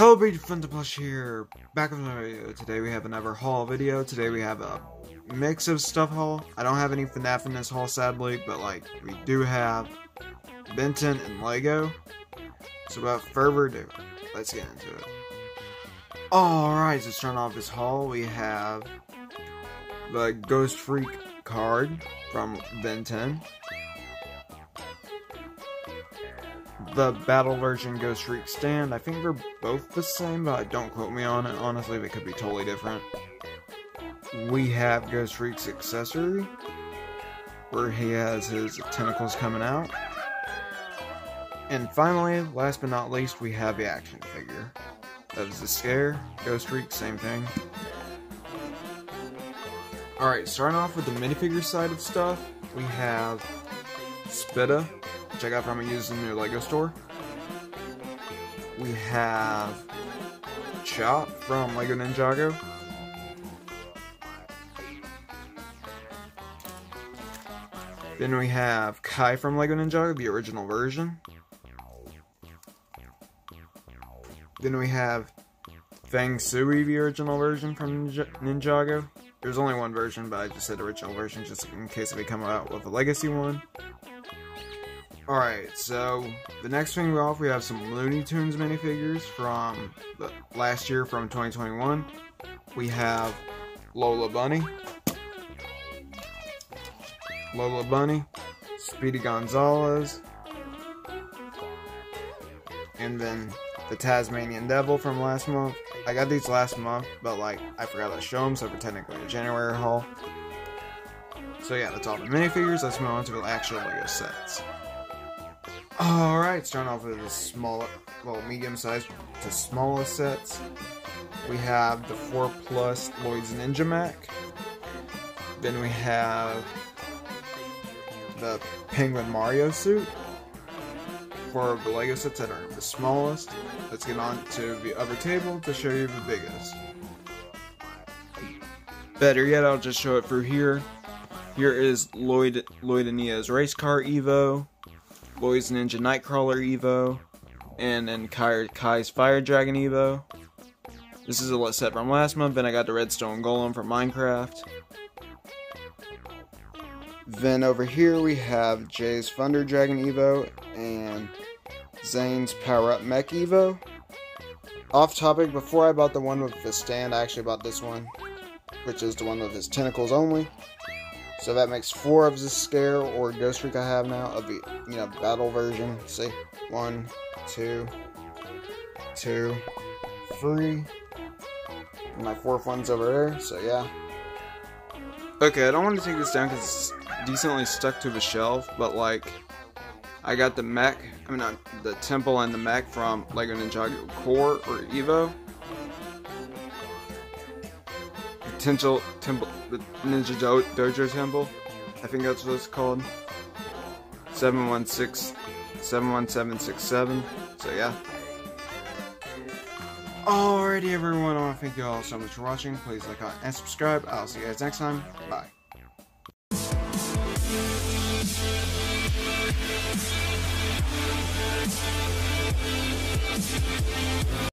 Hello, Breed Funtime Plush here. Back with another video. Today we have another haul video. Today we have a mix of stuff haul. I don't have any FNAF in this haul, sadly, but like we do have Ben 10 and Lego. So without further ado, let's get into it. Alright, so starting off this haul, we have the Ghost Freak card from Ben the battle version Ghost Freak stand. I think they're both the same, but don't quote me on it. Honestly, they could be totally different. We have Ghost Freak's accessory, where he has his tentacles coming out. And finally, last but not least, we have the action figure. That is the Scare, Ghost Freak, same thing. Alright, starting off with the minifigure side of stuff, we have Spitta, I got from a used in their Lego store. We have Chop from Lego Ninjago. Then we have Kai from Lego Ninjago, the original version. Then we have Fang-Suei, the original version from Ninjago. There's only one version, but I just said original version just in case they come out with a legacy one. Alright, so the next thing we off, we have some Looney Tunes minifigures from the last year from 2021. We have Lola Bunny, Lola Bunny, Speedy Gonzales, and then the Tasmanian Devil from last month. I got these last month, but like I forgot to show them, so for technically a January haul. So yeah, that's all the minifigures. Let's move on to the actual Lego sets. Alright, starting off with the smaller, well, medium sized to smallest sets. We have the 4 Plus Lloyd's Ninja Mech. Then we have the Penguin Mario suit. For the Lego sets that are the smallest, let's get on to the other table to show you the biggest. Better yet, I'll just show it through here. Here is Lloyd, Lloyd and Nia's Race Car Evo. Boys Ninja Nightcrawler Evo, and then Kai, Kai's Fire Dragon Evo. This is a set from last month, and I got the Redstone Golem from Minecraft. Then over here we have Jay's Thunder Dragon Evo and Zane's Power Up Mech Evo. Off topic, before I bought the one with the stand, I actually bought this one, which is the one with his tentacles only. So that makes four of the scare or ghost freak I have now of the you know battle version. See, one, two, two, three. And my fourth one's over there. So yeah. Okay, I don't want to take this down because it's decently stuck to the shelf, but like, I got the mech, I mean not the temple and the mech from Lego Ninjago Core or Evo. Potential temple the Ninja Do Dojo Temple. I think that's what it's called. 716 71767. So yeah. Alrighty everyone, I want to thank you all so much for watching. Please like, comment, and subscribe. I'll see you guys next time. Bye.